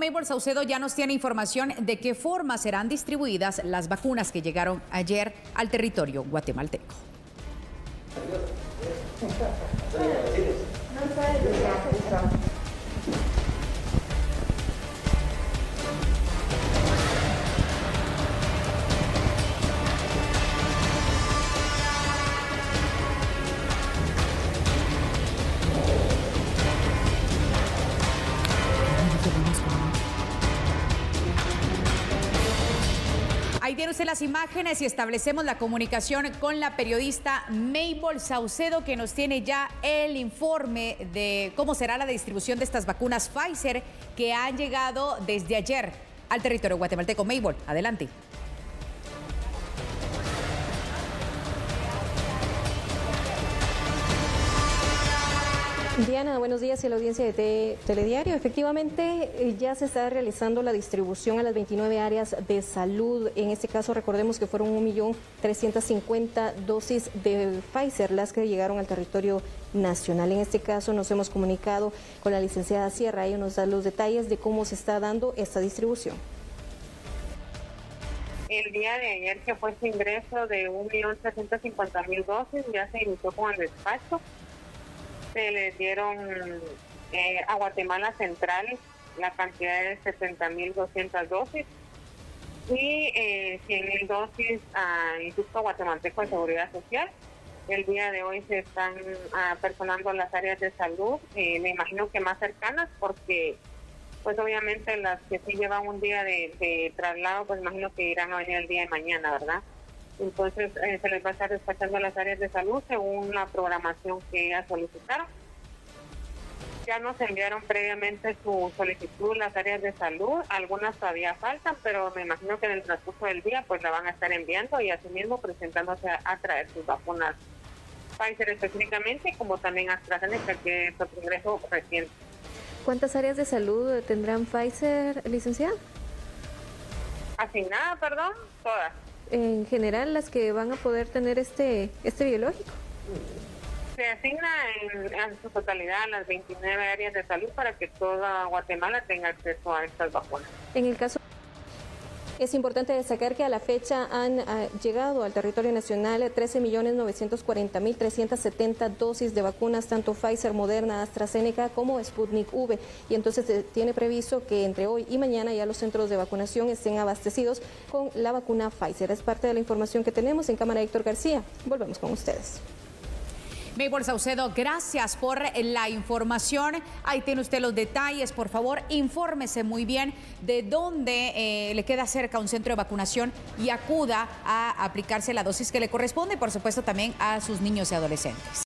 Maybol Saucedo ya nos tiene información de qué forma serán distribuidas las vacunas que llegaron ayer al territorio guatemalteco. Tiene usted las imágenes y establecemos la comunicación con la periodista Maybol Saucedo que nos tiene ya el informe de cómo será la distribución de estas vacunas Pfizer que han llegado desde ayer al territorio guatemalteco. Maybol, adelante. Diana, buenos días y la audiencia de Telediario. Efectivamente, eh, ya se está realizando la distribución a las 29 áreas de salud. En este caso, recordemos que fueron 1.350.000 dosis de Pfizer las que llegaron al territorio nacional. En este caso, nos hemos comunicado con la licenciada Sierra. Ella nos da los detalles de cómo se está dando esta distribución. El día de ayer que fue su ingreso de 1.350.000 dosis, ya se inició con el despacho se le dieron eh, a Guatemala Central la cantidad de 70.200 dosis y eh, 100.000 dosis a Instituto Guatemalteco de Seguridad Social. El día de hoy se están uh, personando las áreas de salud, eh, me imagino que más cercanas porque pues obviamente las que sí llevan un día de traslado, pues imagino que irán a venir el día de mañana, ¿verdad? Entonces eh, se les va a estar despachando a las áreas de salud según la programación que ellas solicitaron. Ya nos enviaron previamente su solicitud las áreas de salud, algunas todavía faltan, pero me imagino que en el transcurso del día pues la van a estar enviando y asimismo presentándose a, traer sus vacunas Pfizer específicamente, como también AstraZeneca, que es otro ingreso reciente. ¿Cuántas áreas de salud tendrán Pfizer, licenciada? Asignada, perdón, todas en general las que van a poder tener este, este biológico? Se asigna en, su totalidad a las 29 áreas de salud para que toda Guatemala tenga acceso a estas vacunas. En el caso es importante destacar que a la fecha han ah, llegado al territorio nacional 13.940.370 dosis de vacunas, tanto Pfizer, Moderna, AstraZeneca como Sputnik V. Y entonces se tiene previsto que entre hoy y mañana ya los centros de vacunación estén abastecidos con la vacuna Pfizer. Es parte de la información que tenemos en Cámara Héctor García. Volvemos con ustedes. Maybol Saucedo, gracias por la información. Ahí tiene usted los detalles. Por favor, infórmese muy bien de dónde eh, le queda cerca un centro de vacunación y acuda a aplicarse la dosis que le corresponde y, por supuesto, también a sus niños y adolescentes.